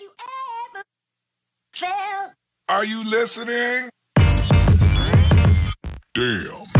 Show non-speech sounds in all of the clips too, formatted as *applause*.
you ever felt. Are you listening? Damn.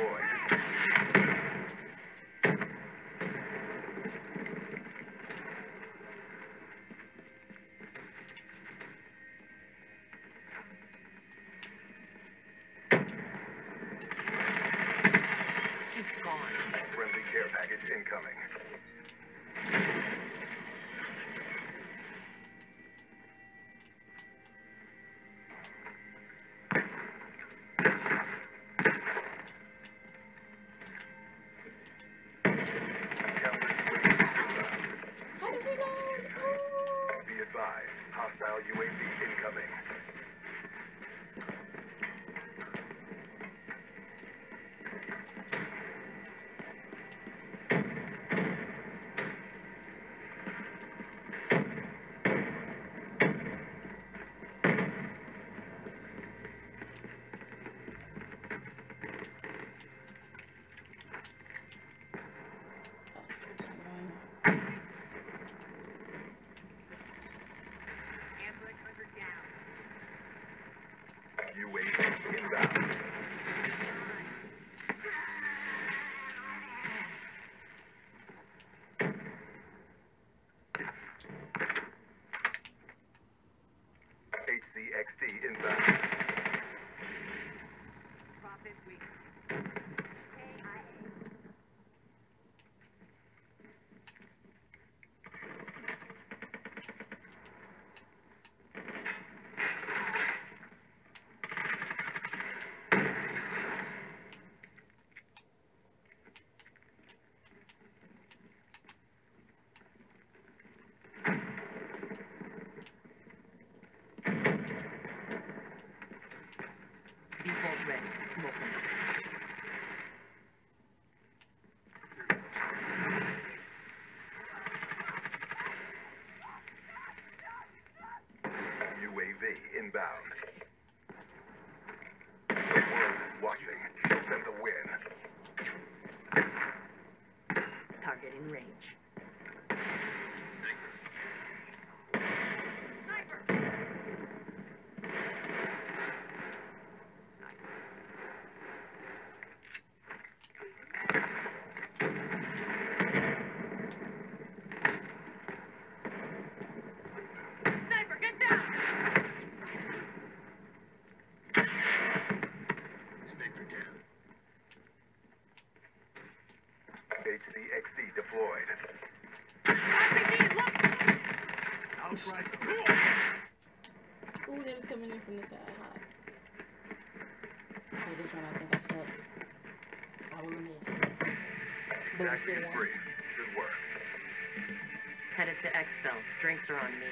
boy. NXT inbound. inbound. XD deployed. Ooh, they was coming in from the side. Hi. Oh, this one I think I sucked. I will need it. But we still won. Good work. Headed to Exfil. Drinks are on me.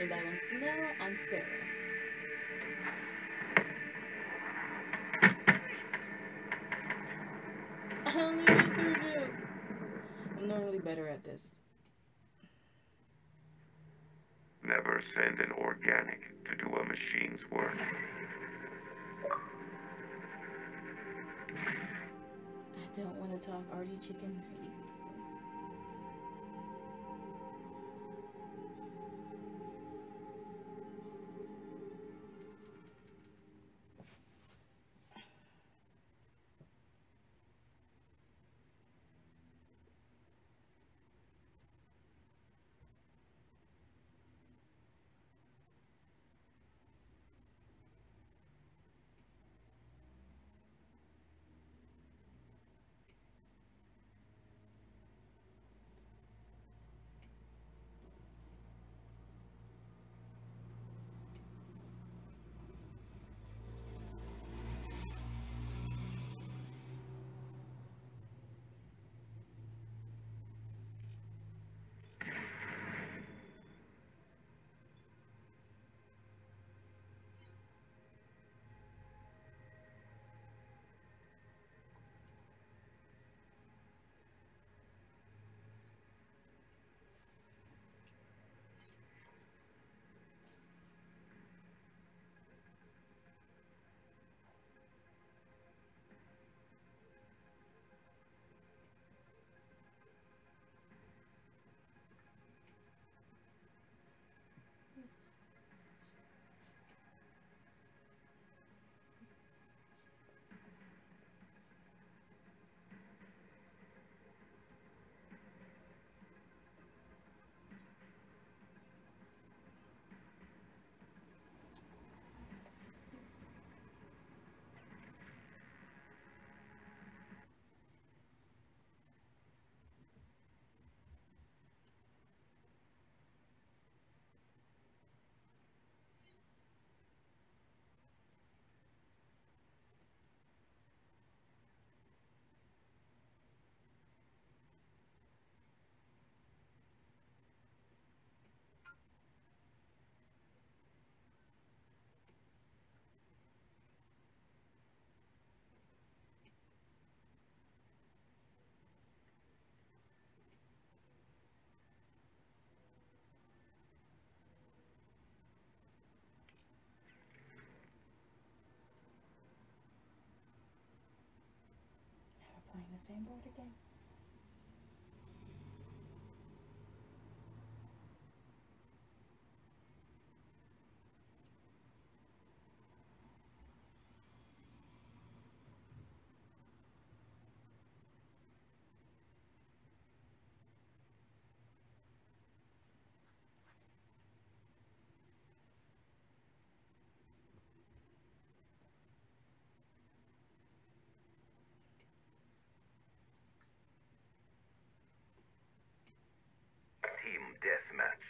If I wants to know, I'm Sparrow. Don't talk arty chicken. The same board again. Deathmatch.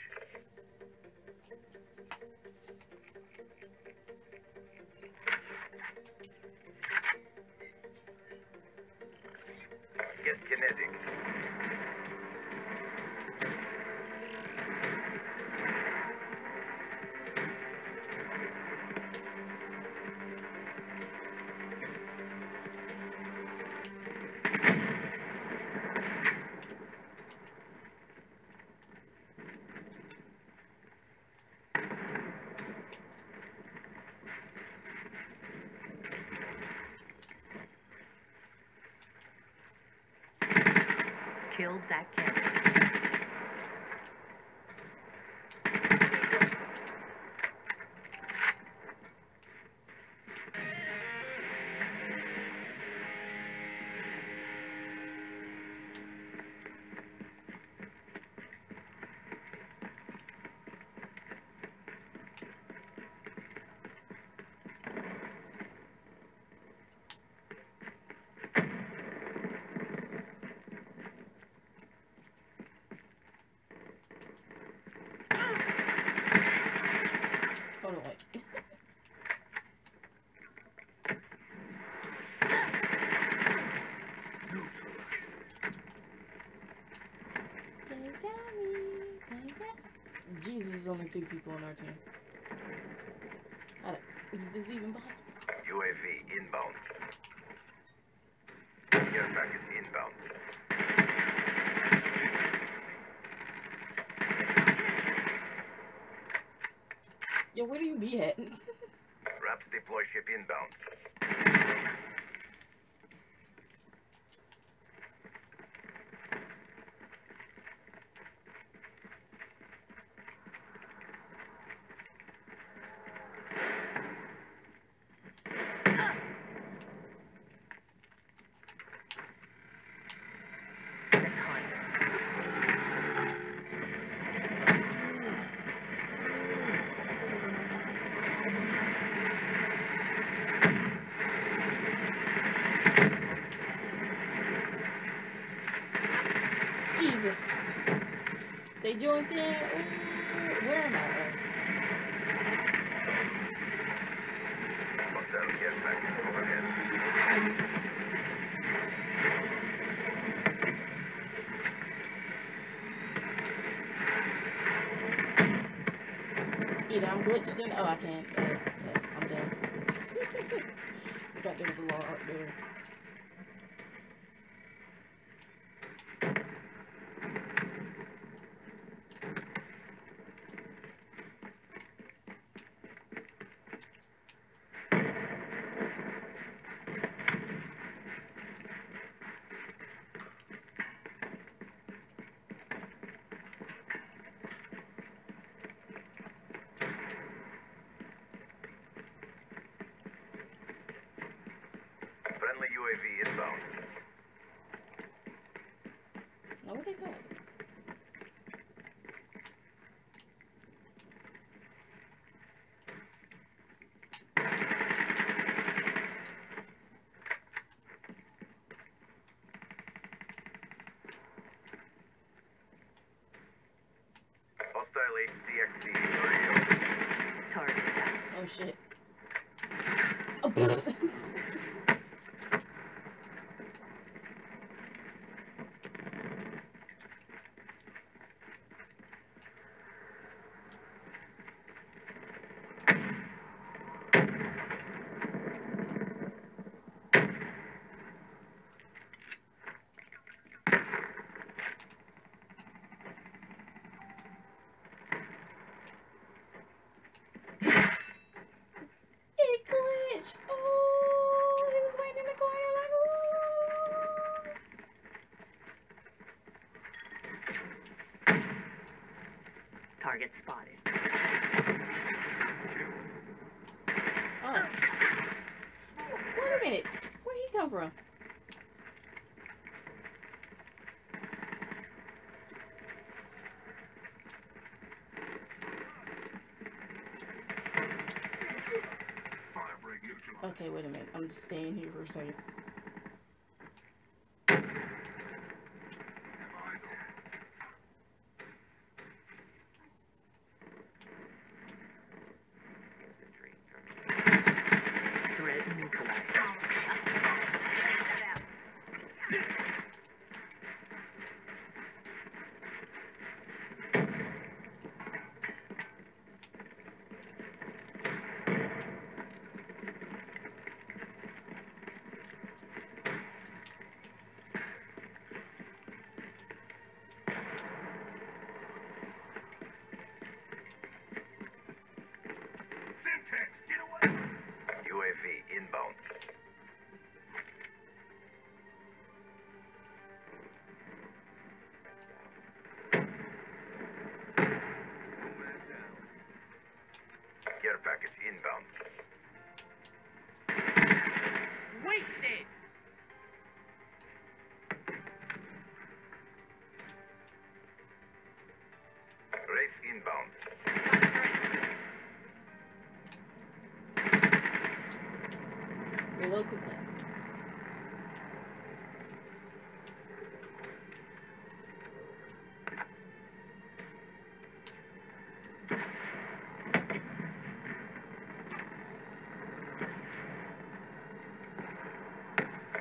Get kinetic. Killed that kid. Only three people on our team. Is this even possible? UAV inbound. Care package inbound. Yo, where do you be at? Raps deploy ship inbound. That's hot. Jesus. They joined in. Ooh, Where am I? Either I'm glitched in. Oh, I can't. Uh, uh, I'm done. I thought there was a law up there. Friendly UAV inbound. Now what they got? Hostile HCXD radio. Target. Oh shit. Oh, *laughs* *laughs* it glitched. Oh, he was waiting in the corner like, ooh. Target spotted. Oh. Wait a minute. Where'd he come from? Okay, wait a minute. I'm just staying here for safe. Threat Reload quickly.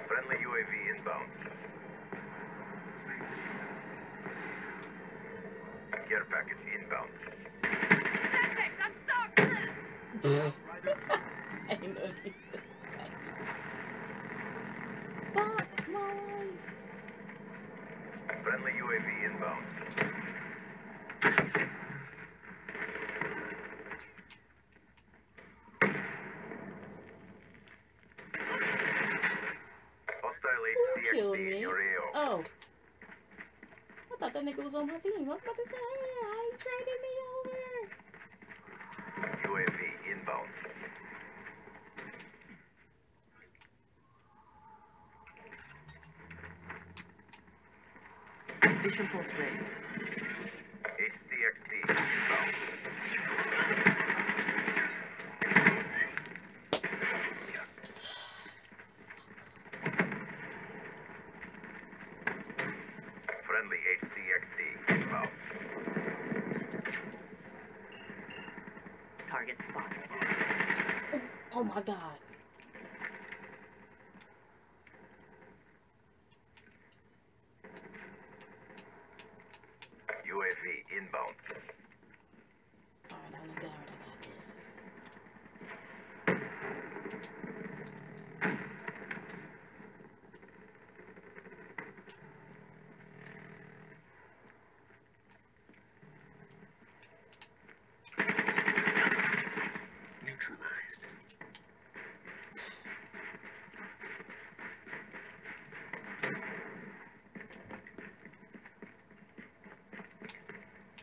Friendly UAV inbound. care package inbound. Suspect, I'm stuck! I didn't notice he's still attacking. Fuck my life. Friendly UAV inbound. Hostile killed HCXD me? in your AO. Oh. I thought that nigga was on my team. I was about to say, oh, how you traded me over? UAV inbound. Vision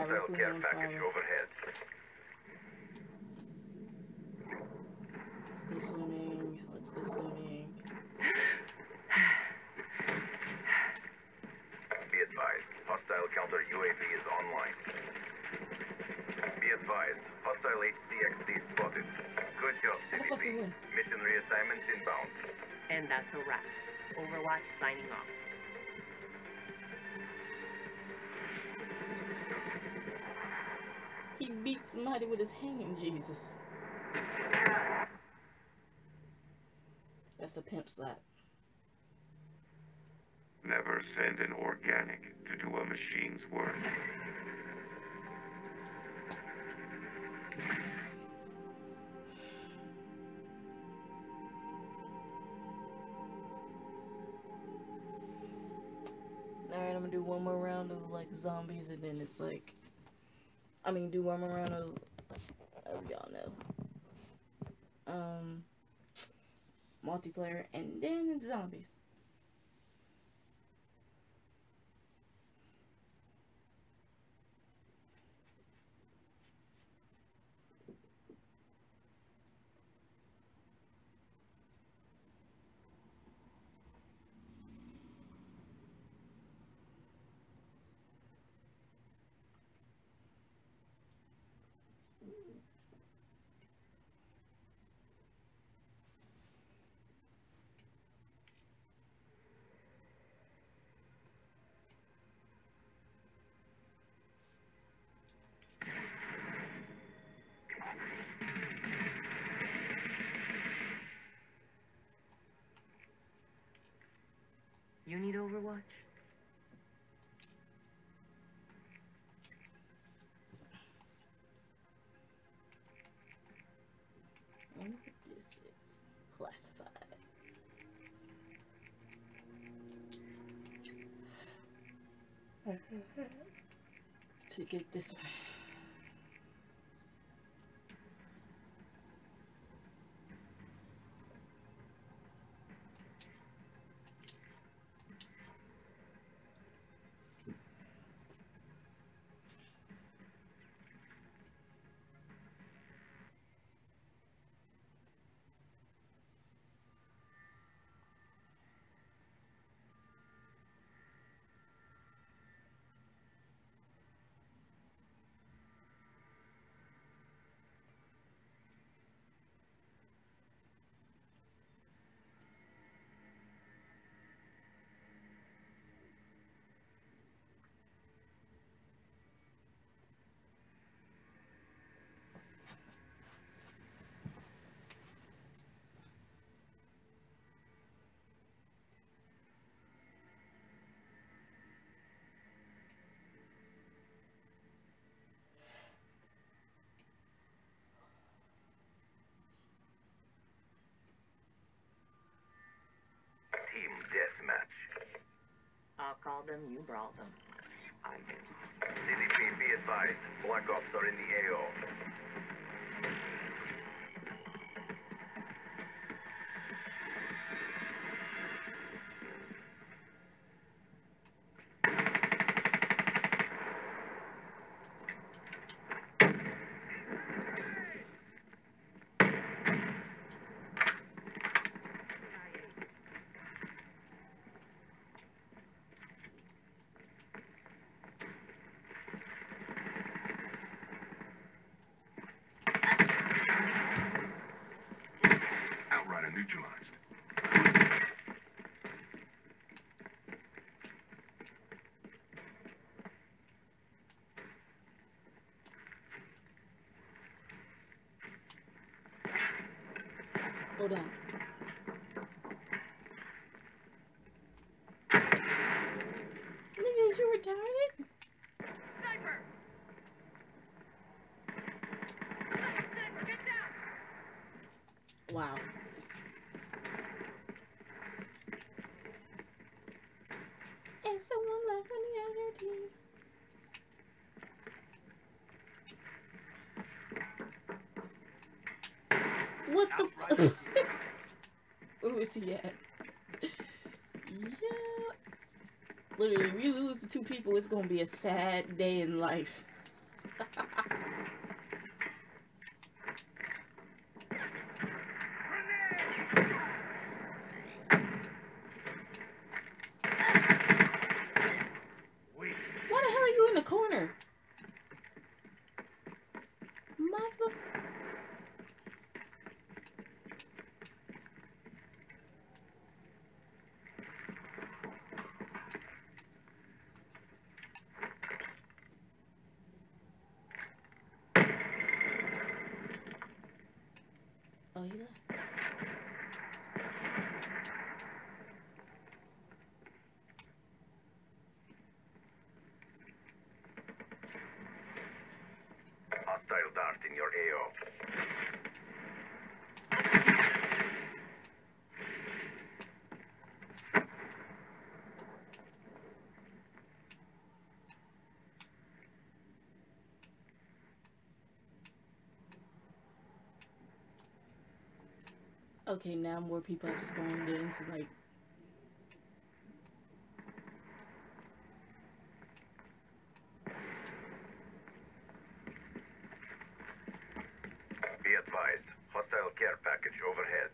Hostile directly care package fire. overhead. Let's go swimming. Let's go swimming. Be advised. Hostile counter UAV is online. Be advised. Hostile HCXD spotted. Good job, How the CVP. Mission reassignments inbound. And that's a wrap. Overwatch signing off. He beat somebody with his hand, Jesus. That's a pimp slap. Never send an organic to do a machine's work. Alright, I'm gonna do one more round of like zombies and then it's like I mean do one of y'all know. Um multiplayer and then zombies. You need Overwatch? I what this is. Classified. Uh, to get this one. Them, you brought them. I did. CDP, be advised. Black Ops are in the AO. Outrider neutralized. Down. Nigga, is you retarded? Sniper! Wow. And someone left on the other team. What the *laughs* Where was he at? Yeah. Literally, we lose the two people, it's gonna be a sad day in life. Wait. Why the hell are you in the corner? Mother. Oh, you left. Hostile dart in your AO. Okay, now more people have spawned in, so like Be advised. Hostile care package overhead.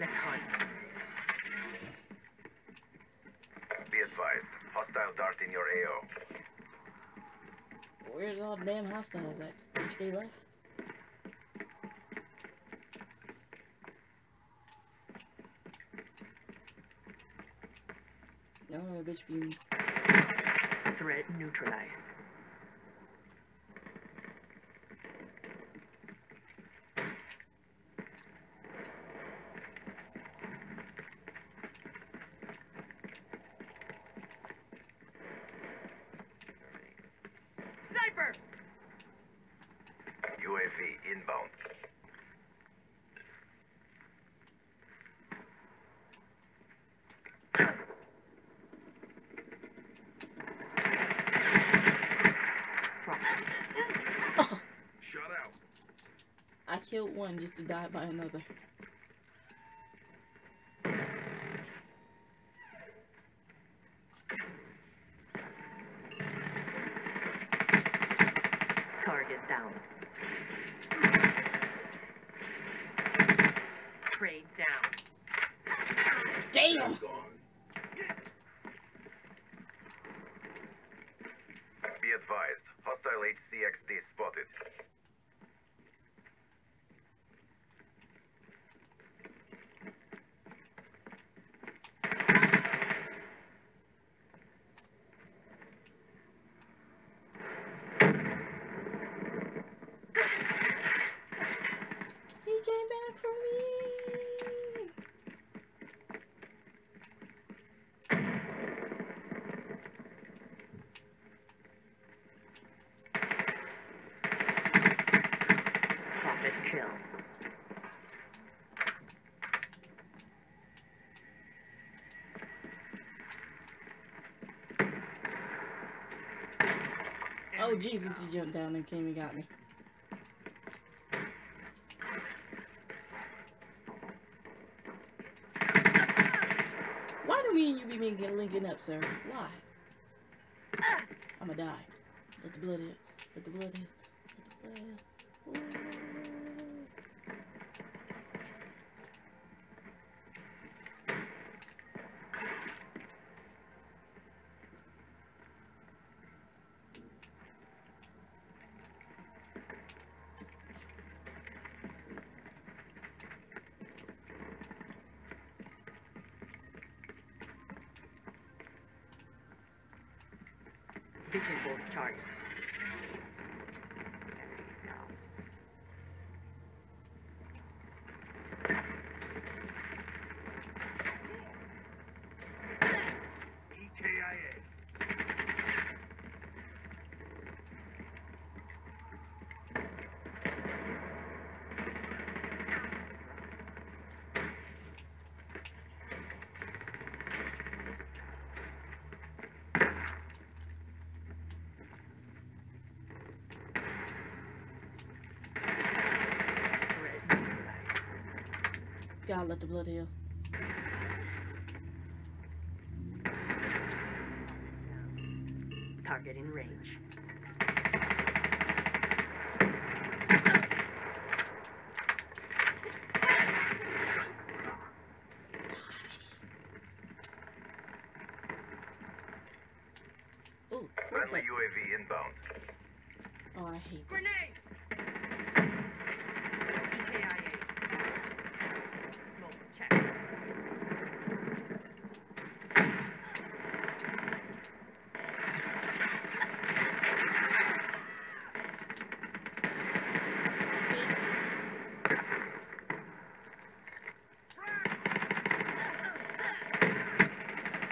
Let's hunt. Be advised. Hostile dart in your AO. where's all the damn hostiles at? Bitch, they left. No, bitch, be Threat neutralized. Sniper! UAV inbound. Drop. Shut out. I killed one just to die by another. Target down. Trade down. Damn! Be advised. Hostile HCXD spotted. Oh Jesus, he jumped down and came and got me. Why do me and you be making linking up, sir? Why? I'ma die. Let the blood in. Let the blood in. Let the blood in. Ooh. Vision pulse target. EKIA. Threat neutralized. God, let the blood heal. Target in range. Ooh, Friendly? UAV inbound. Oh, I hate this. Grenade! EKIA. Smoke check. See?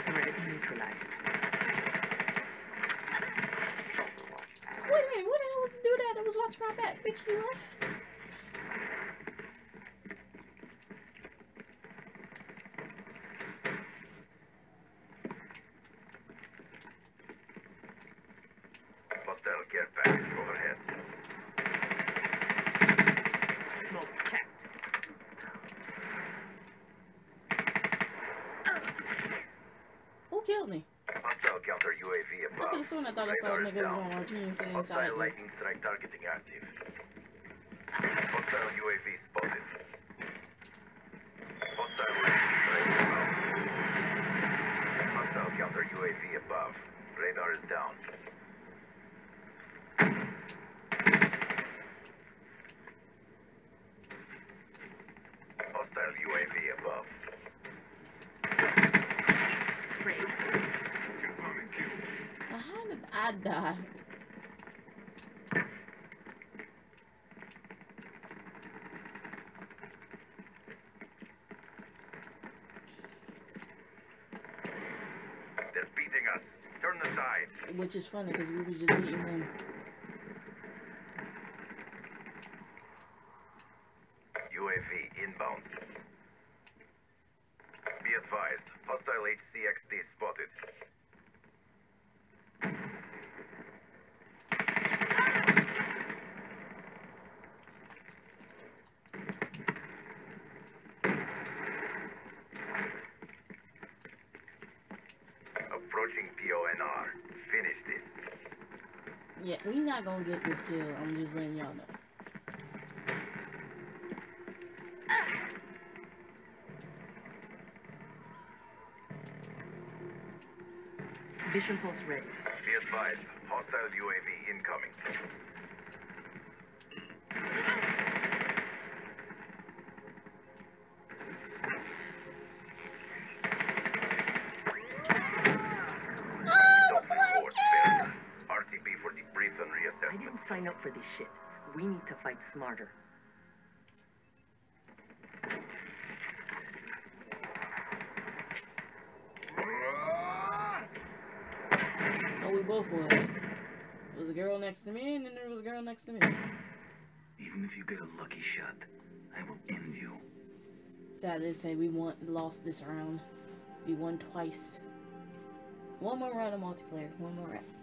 Threat neutralized. Wait a minute, what the hell was the dude that that was watching my back? Bitch, you left? Hostile care package overhead. Smoke checked. Who killed me? Hostile counter UAV I above. could have sworn I thought I saw a Radar is nigga was down. on our team sitting inside Hostile me. lightning strike targeting active. Hostile UAV spotted. Hostile lightning strike above. Hostile counter UAV above. Radar is down. Hostile UAV above. Great. Confirming kill. Now, how did I die? They're beating us. Turn the tide. Which is funny because we was just beating them. UAV inbound. Be advised, hostile HCXD spotted. Approaching PONR. Finish this. Yeah, we not gonna get this kill. I'm just letting y'all know. Vision pulse ready. Be advised, hostile UAV incoming. For this shit. We need to fight smarter. Oh, we both was. There was a girl next to me, and then there was a girl next to me. Even if you get a lucky shot, I will end you. Sad to say, we won, lost this round. We won twice. One more round of multiplayer. One more round.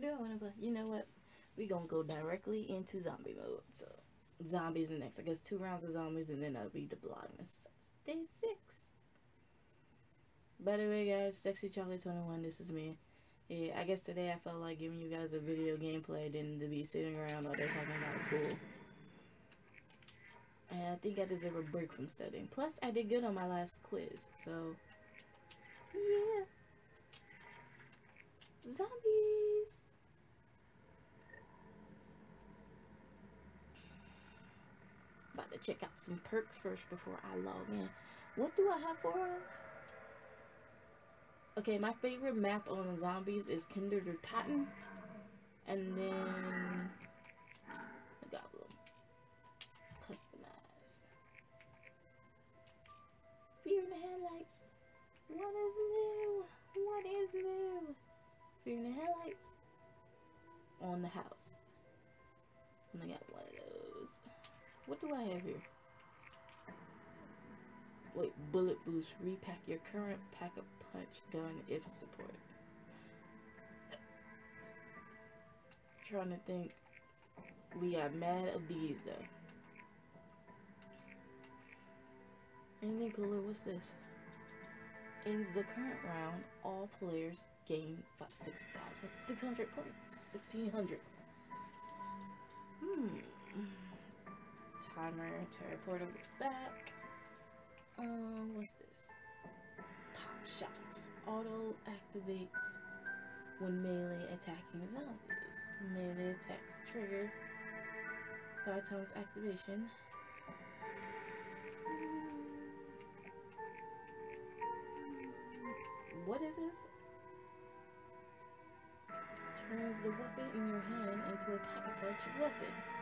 Play? You know what? We gonna go directly into zombie mode. So zombies are next. I guess two rounds of zombies and then that'll be the blindness. Day six. By the way, guys, Sexy Twenty One. This is me. Yeah, I guess today I felt like giving you guys a video gameplay than to be sitting around all day talking about school. And I think I deserve a break from studying. Plus, I did good on my last quiz, so yeah. Zombies. About to check out some perks first before I log in. What do I have for us? Okay, my favorite map on zombies is Kinder der Toten. And then the Goblin. Customize. Fear in the headlights. What is new? What is new? Fear in the headlights. On the house. And I got one of those. What do I have here? Wait, bullet boost. Repack your current pack of punch gun if supported. Trying to think. We got mad of these though. Anything cooler? What's this? Ends the current round. All players gain five, 6,000, 600 points. 1,600 points. Hmm. Timer. Teleporter goes back. Um, what's this? Pop Shocks. Auto activates when melee attacking zombies. Melee attacks trigger. Five times activation. What is this? Turns the weapon in your hand into a pack-a-punch weapon.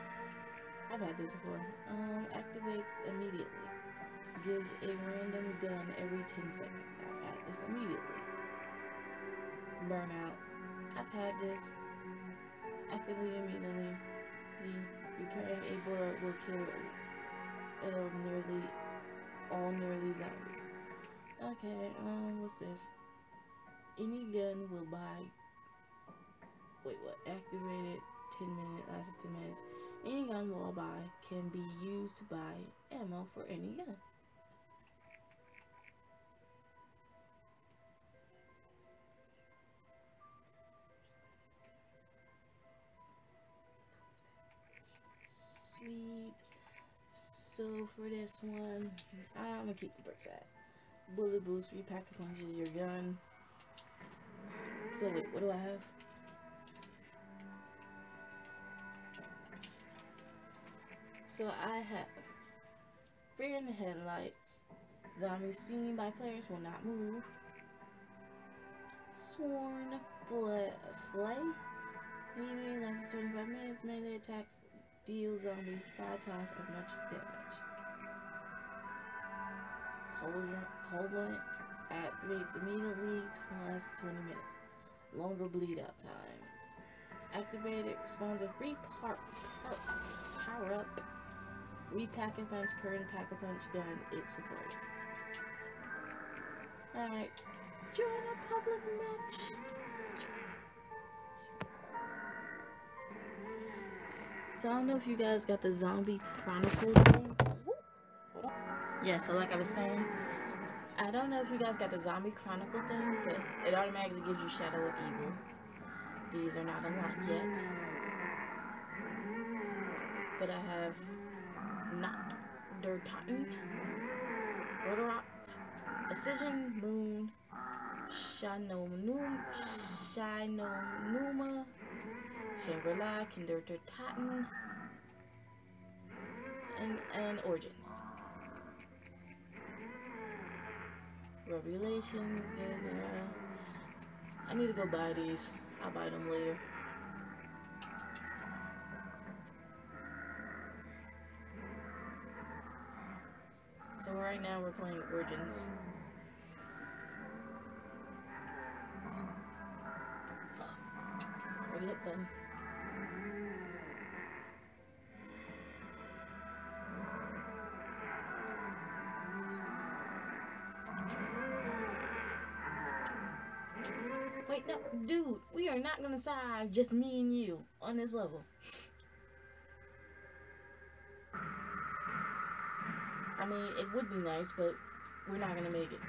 I've had this before. Um, activates immediately. Gives a random gun every 10 seconds. I've had this immediately. Burnout. I've had this. Actively immediately. The repairing a will kill it'll nearly all nearly zombies. Okay, um, what's this? Any gun will buy. Wait, what? Activated 10 minutes, lasts 10 minutes. Any gun buy can be used to buy ammo for any gun. Sweet. So for this one, I'm gonna keep the bricks at. Bullet boost, repack the punches your gun. So wait, what do I have? So I have Fear in the headlights. Zombies seen by players will not move. Sword fla- flay. Meaning lasts 25 minutes. Melee attacks deal zombies five times as much damage. Cauldron, Cauldron activates immediately, lasts 20 minutes. Longer bleed out time. Activated responds a free par- par- power up. Repack a punch, current pack a punch gun, it's supported. Alright. Join a public match. So I don't know if you guys got the Zombie Chronicle thing. Yeah, so like I was saying, I don't know if you guys got the Zombie Chronicle thing, but it automatically gives you Shadow of Evil. These are not unlocked yet. But I have Der Totten, Rotoroct, Decision, Moon, Shi No Numa, Shinomnuma, Shangri-La, Kinder Der and, and Origins. Revelations, good. I need to go buy these. I'll buy them later. So right now we're playing Origins. Already. Wait, Wait, no, dude, we are not gonna side just me and you on this level. I mean, it would be nice, but we're not gonna make it.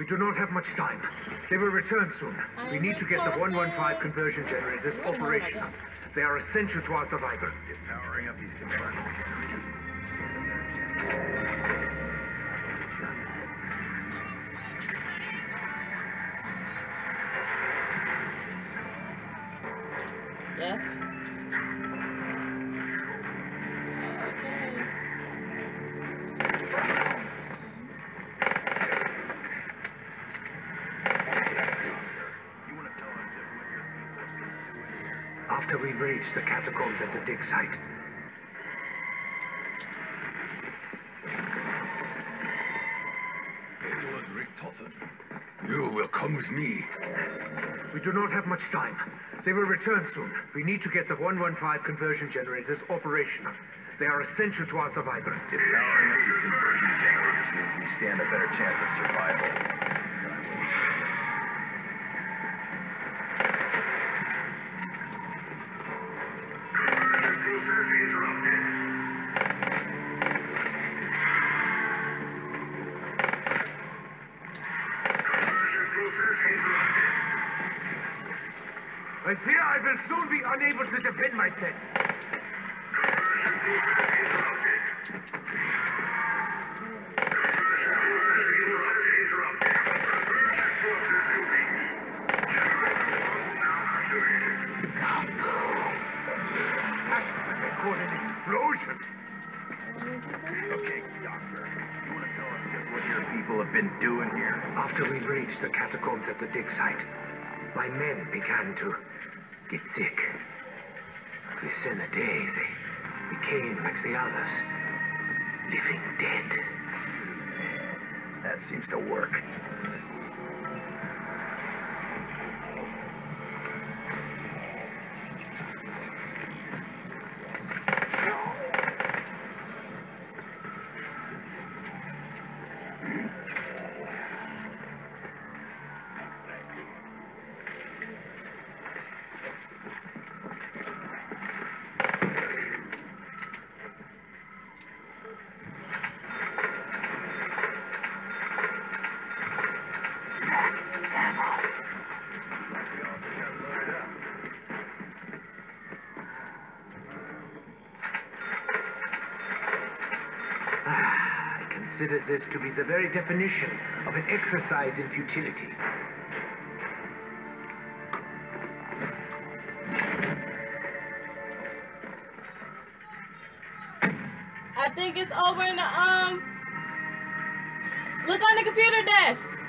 We do not have much time. They will return soon. We need to get the 115 conversion generators operational. They are essential to our survival. Powering up these. At the dig site, Edward Richtofen, you will come with me. we do not have much time. They will return soon. We need to get the 115 conversion generators operational. They are essential to our survival. Up these conversion generators means we stand a better chance of survival, Within a day, they became like the others, living dead. That seems to work. I this to be the very definition of an exercise in futility. I think it's over in the um. Look on the computer desk.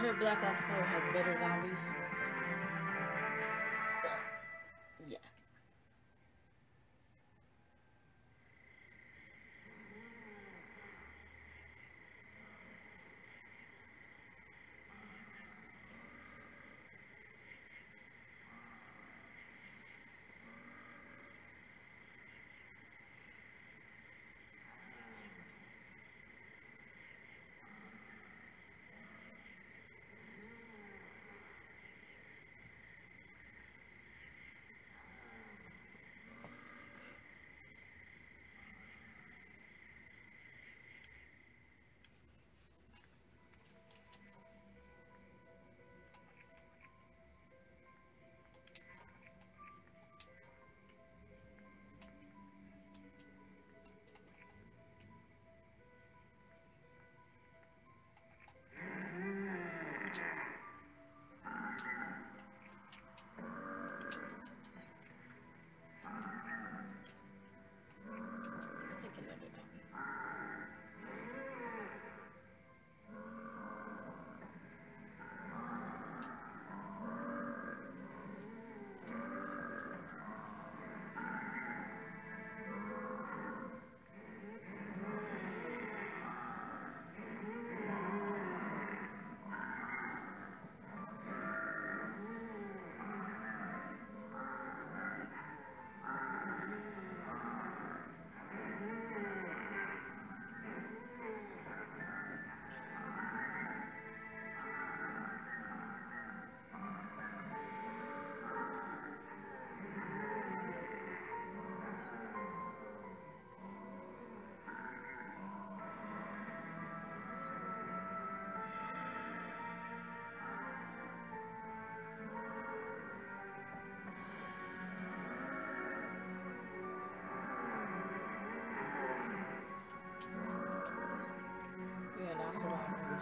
Heard Black Ops 4 has better zombies.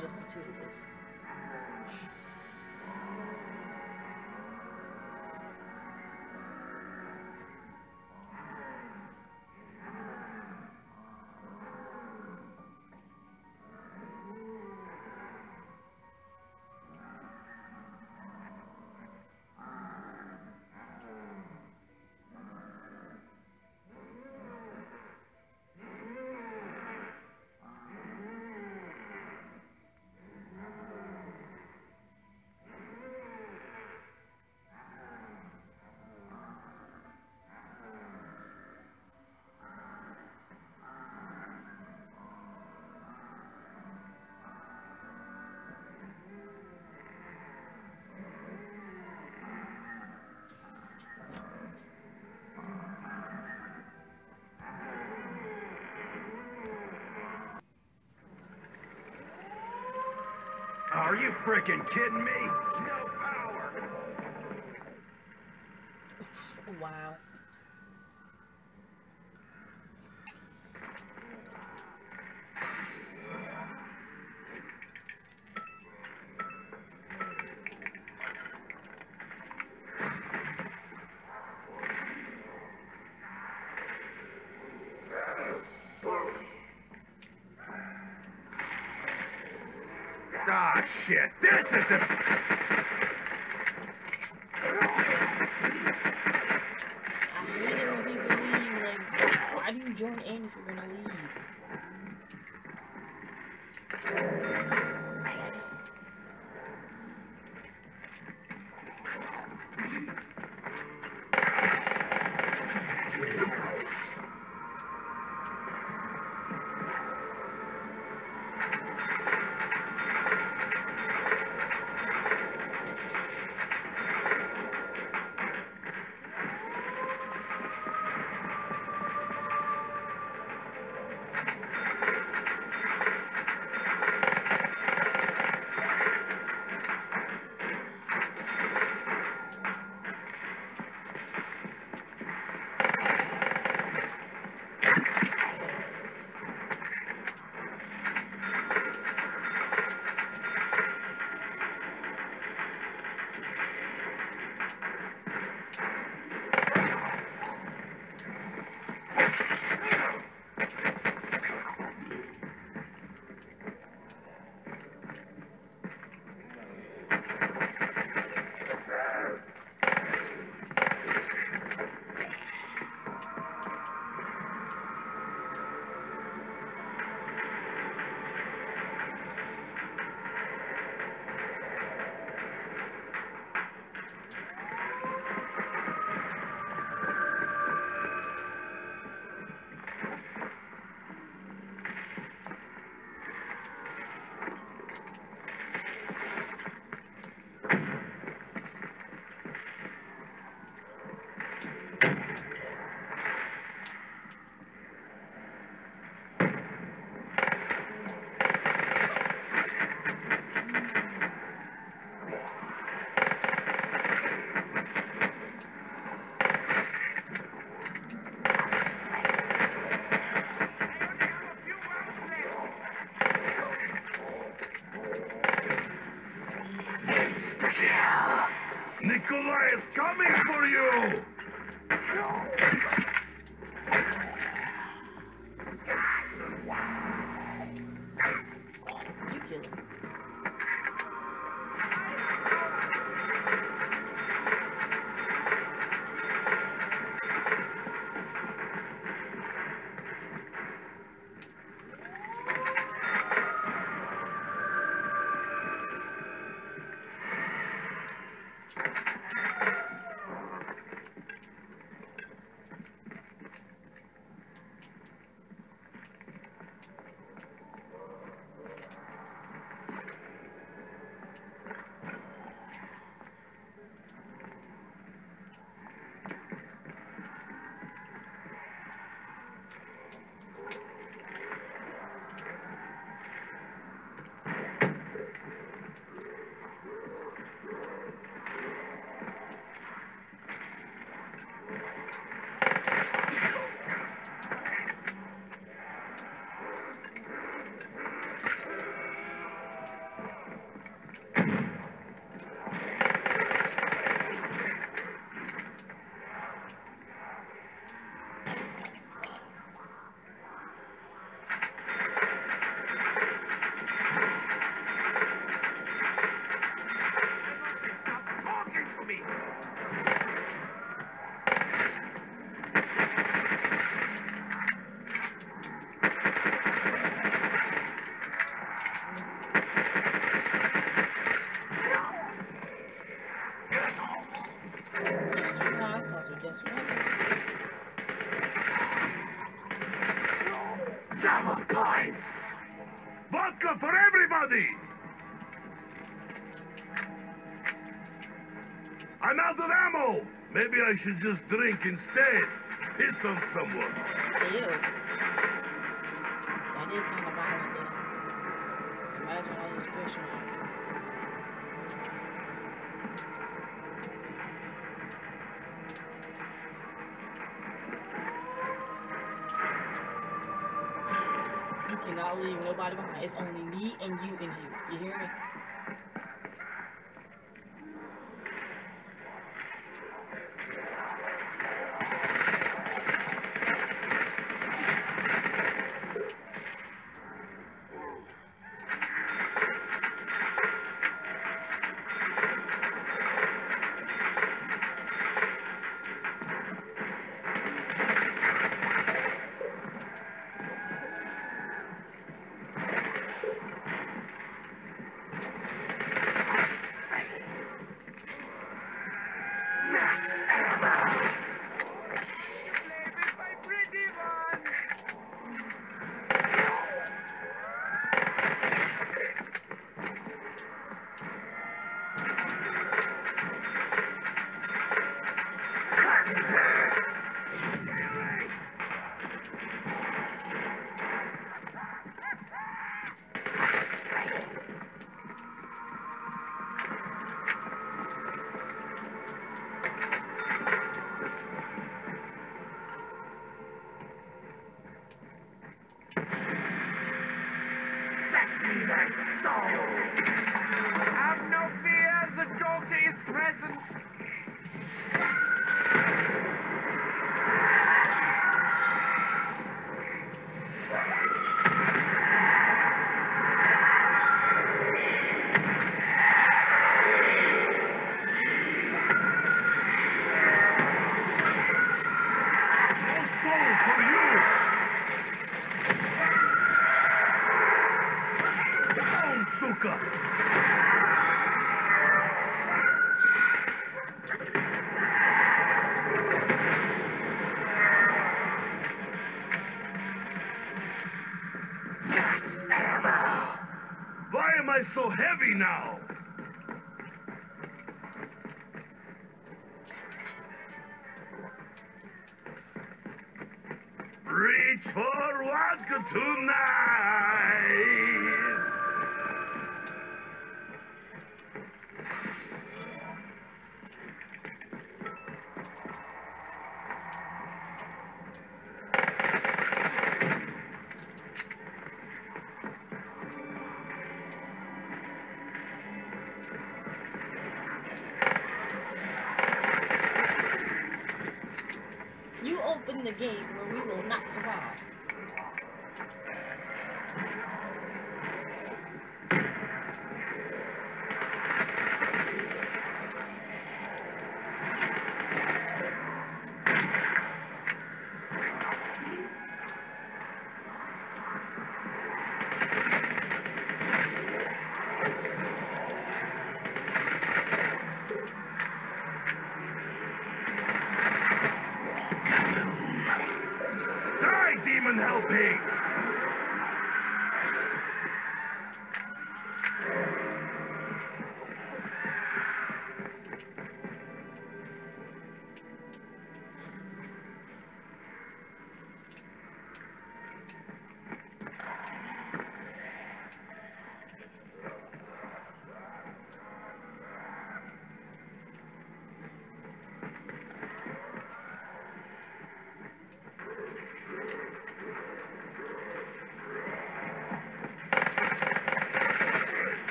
Just the two of us. Are you freaking kidding me? No power! Wow. Join in if you're gonna leave? Maybe I should just drink instead. Hit on someone. Ew.